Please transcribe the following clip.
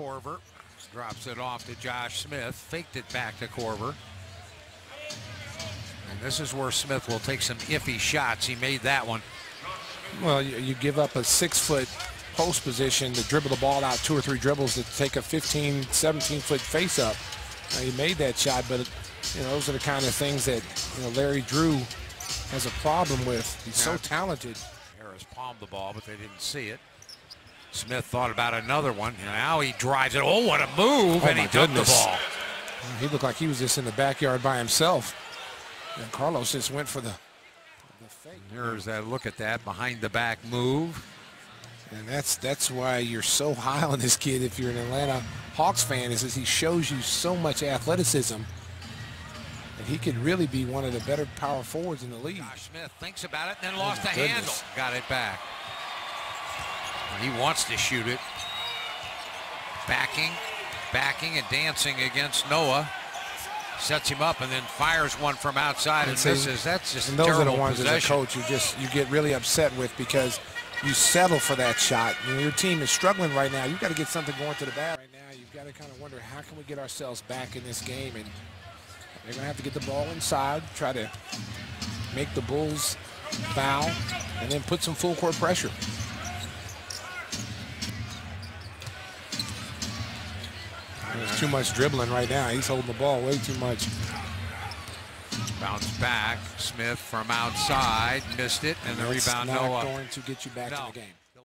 Korver. Drops it off to Josh Smith. Faked it back to Korver. And this is where Smith will take some iffy shots. He made that one. Well, you, you give up a six-foot post position to dribble the ball out two or three dribbles to take a 15, 17-foot face-up. He made that shot, but you know those are the kind of things that you know Larry Drew has a problem with. He's so talented. Harris palmed the ball, but they didn't see it. Smith thought about another one. Now he drives it. Oh, what a move! Oh, and he took the ball. He looked like he was just in the backyard by himself. And Carlos just went for the, the fake. Here's that look at that behind the back move. And that's that's why you're so high on this kid if you're an Atlanta Hawks fan is, is he shows you so much athleticism. And he could really be one of the better power forwards in the league. Josh Smith thinks about it and then oh, lost the my handle. Got it back. He wants to shoot it. Backing, backing and dancing against Noah. Sets him up and then fires one from outside and, And see, misses. That's just And those are the ones as a coach you just you get really upset with because you settle for that shot. And your team is struggling right now. You've got to get something going to the bat right now. You've got to kind of wonder how can we get ourselves back in this game and they're going to have to get the ball inside, try to make the Bulls foul, and then put some full court pressure. There's too much dribbling right now. He's holding the ball way too much. Bounce back. Smith from outside. Missed it. And the rebound not Noah. going to get you back No. in the game.